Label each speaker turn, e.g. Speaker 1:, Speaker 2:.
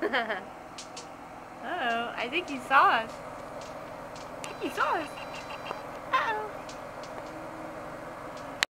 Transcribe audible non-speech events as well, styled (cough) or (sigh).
Speaker 1: (laughs) Uh oh, I think he saw us. I think he saw us.